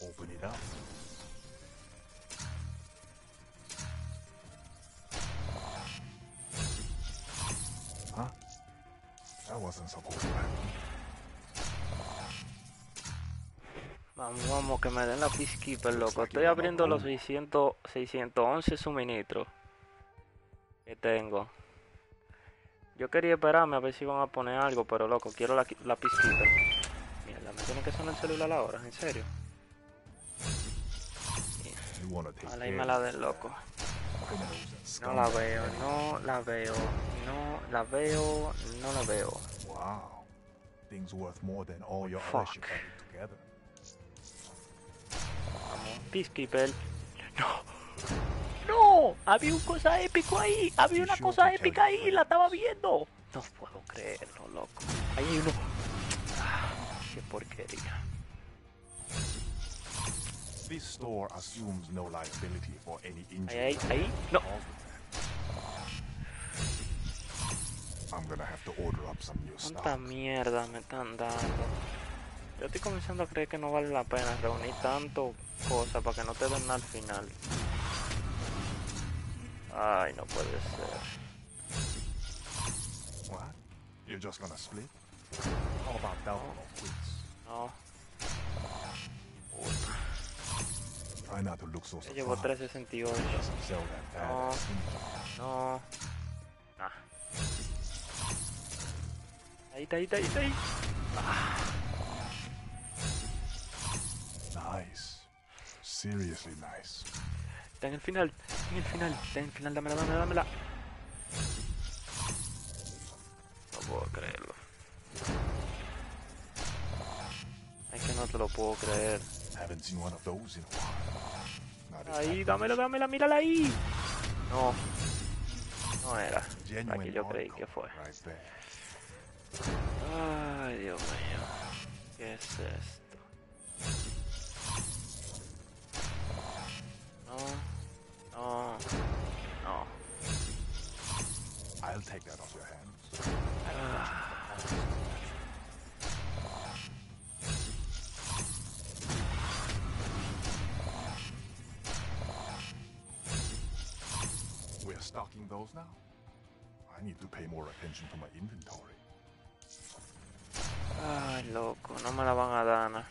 Open it up. Huh? That wasn't supposed to happen. Vamos, vamos, que me den la Peacekeeper, loco. Estoy abriendo los 600, 611 suministros que tengo. Yo quería esperarme a ver si iban a poner algo, pero loco, quiero la, la Peacekeeper. Mierda, me tiene que sonar el celular ahora, en serio. Me la loco. of criminals and No la veo, no la veo, no la veo, no la veo. Wow. Things worth more than all your Fuck. other shit added together. Vamos, Peacekeeper. No. No, había una cosa épico ahí, había una cosa épica ahí, la estaba viendo. No puedo creerlo, loco. Ahí hay uno. Ah, qué porquería. This store assumes no liability for any Ahí, injury ahí, ahí. No. with that. I'm gonna have to order up some new Cuánta stock. mierda me están dando. Yo estoy comenzando a creer que no vale la pena reunir tanto cosas para que no te den nada al final. Ay, no puede ser. What? You're just gonna split? How about double or quits? No, ya llevo surprised. 368. Doesn't sell that bad No. No. Ah. Ahí está, ahí está, ahí está. Ahí. Nice. Seriously nice. Está en el final, en el final, está en el final, dámela, dámela, dámela. No puedo creerlo. Es que no te lo puedo creer. Haven't seen one of those in a while. Ahí, happy dámela, mírala ahí. No. No era. La que yo creí que fue. There. Ay, Dios mío. ¿Qué es esto? We're stocking those now. I need to pay more attention to my inventory. Ay, loco, no me la van a dar.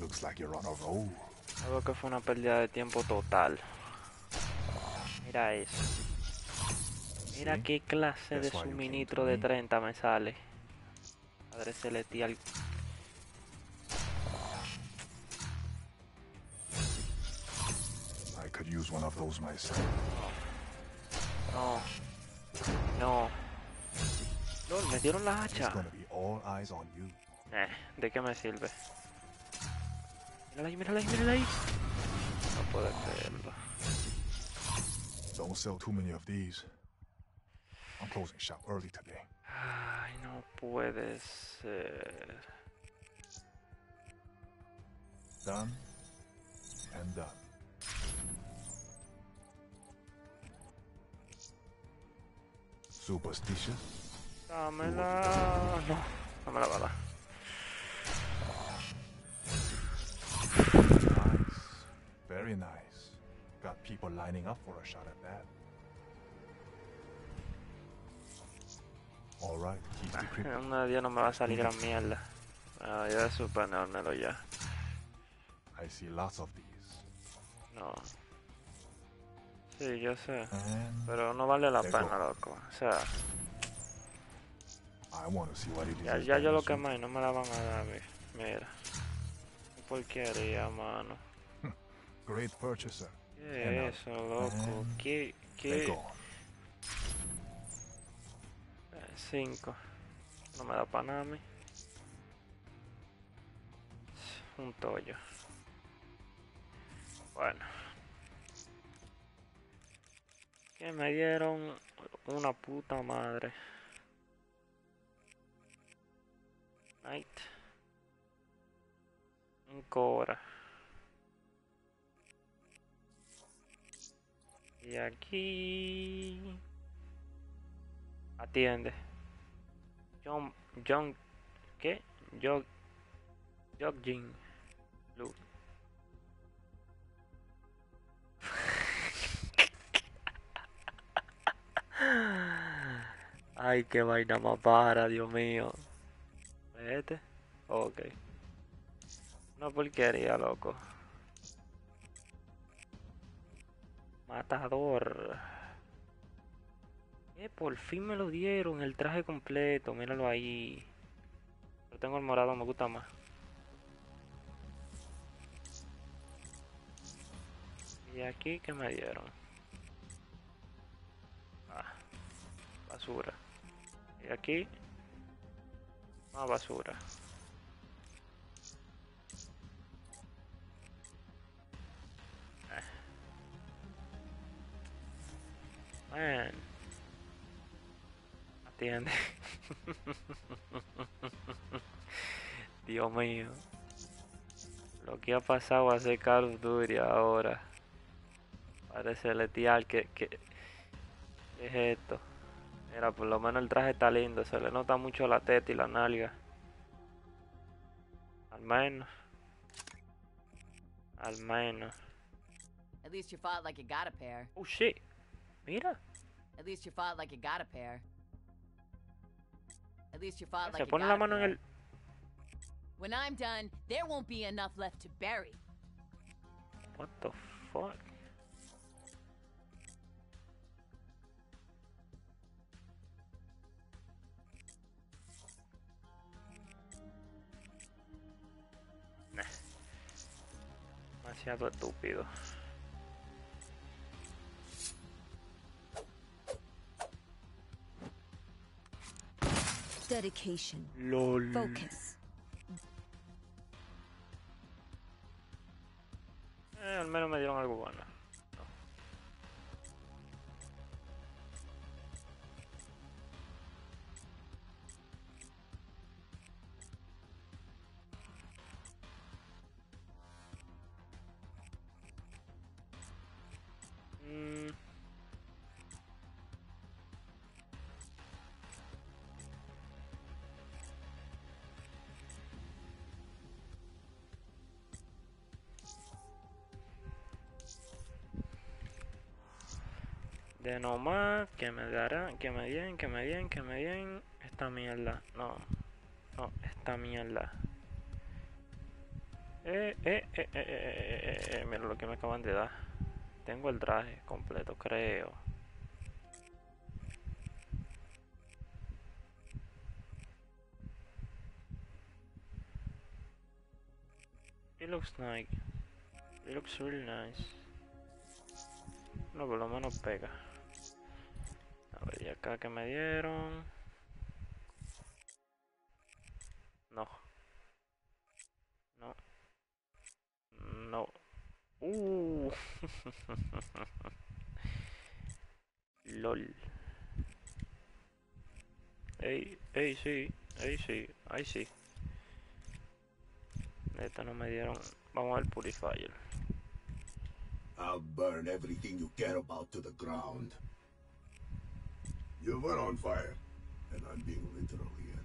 Looks like you're on a roll. Algo que fue una pérdida de tiempo total. Mira eso. Mira Sí. qué clase de That's suministro de me. 30 me sale. Padre celestial. Could use one of those myself. No. No. Lol, me dieron la It's hacha. gonna be all eyes on you. Eh, ¿de qué me sirve? Mírala ahí, mírala ahí, mírala ahí. No puedo creerlo. Don't sell too many of these. I'm closing shop early today. Ay, no puede ser. Done and done. Superstitious? Dámela. No, no me la va a dar. Nice. Very nice. Got people lining up for a shot at that. Alright, keep the una ellas no me va a salir gran mierda. Ah, ya de suponérmelo ya. I see lots of these. No. Sí, yo sé. Pero no vale la pena, loco. O sea, is. ya, yo lo quemé y no me la van a dar. mi- Mira. Porquería, mano. Great purchaser. ¿Qué es eso, loco? ¿Qué? ¿Qué? Eh, Cinco. No me da para nada a mí. Un tollo. Bueno. Que me dieron una puta madre. Night. Cinco horas. Y aquí... Atiende. John, John, ¿qué? Yo, Jogjin. Loot. Ay, qué vaina más para, Dios mío. ¿Este? Ok. Una porquería, loco. Matador. Eh, por fin me lo dieron, el traje completo, míralo ahí. Yo tengo el morado, me gusta más. Y aquí, ¿qué me dieron? Basura. Y aquí, más basura. Man. Atiende. Dios mío. Lo que ha pasado hace Call of Duty ahora. Parece celestial que, que ¿qué es esto. Mira, por lo menos el traje está lindo, se le nota mucho la teta y la nalga. Al menos. Al menos. At least you fought like you got a pair. Oh shit. Mira. At least you fought like you got a pair. At least you fought like Se you pone got la mano en el. When I'm done, there won't be enough left to bury. What the fuck? Demasiado estúpido. Dedication. LOL. Focus. Eh, al menos me dieron algo bueno. De nomás, que me dará, que me den, que me den, que me den esta mierda. No, no, esta mierda. Eh, eh, eh, eh, eh, eh, eh, eh, mira lo que me acaban de dar. Tengo el traje completo, creo. It looks like, it looks really nice. No, por lo menos pega. Y acá que me dieron. No. No. No. Uh. LOL. Ey, ey, sí. Ey, sí. Ahí sí. Esta no me dieron. Vamos al Purifier. I'll burn everything you care about to the ground. You were on fire, and I'm being literal here.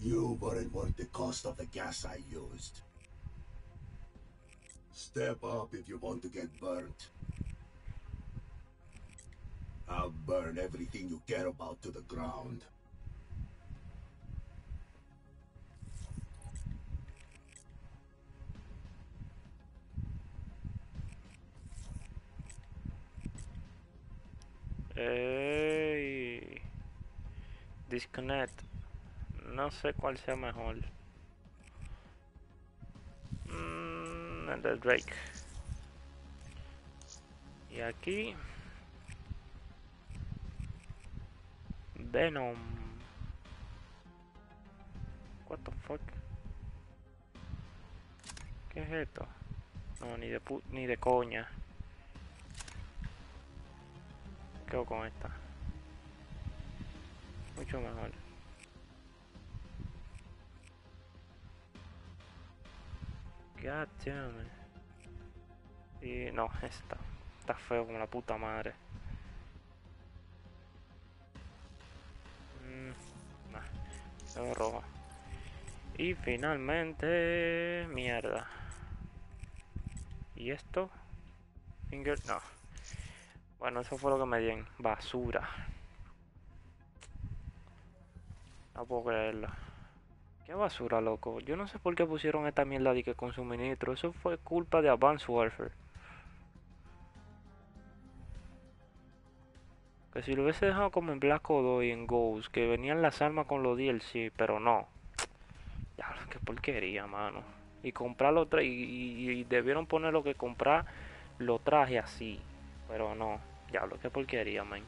You weren't worth the cost of the gas I used. Step up if you want to get burnt. I'll burn everything you care about to the ground. Ey. Disconnect. No sé cuál sea mejor. Mm, el de Drake. Y aquí. Venom. What the fuck? ¿Qué es esto? No, ni de pu ni de coña. quedo con esta. Mucho mejor. God damn it. Y no, esta. Está feo como la puta madre. Mm, nah, veo rojo. Y finalmente... Mierda. ¿Y esto? Finger... No. Bueno, eso fue lo que me dieron. Basura. No puedo creerlo. Qué basura, loco. Yo no sé por qué pusieron esta mierda de que con suministro. Eso fue culpa de Advanced Warfare. Que si lo hubiese dejado como en Black 2 y en Ghost, que venían las armas con los DLC, pero no. Ya, qué porquería, mano. Y comprarlo y, y, y debieron poner lo que comprar lo traje así, pero no. Ya, lo que porquería, man.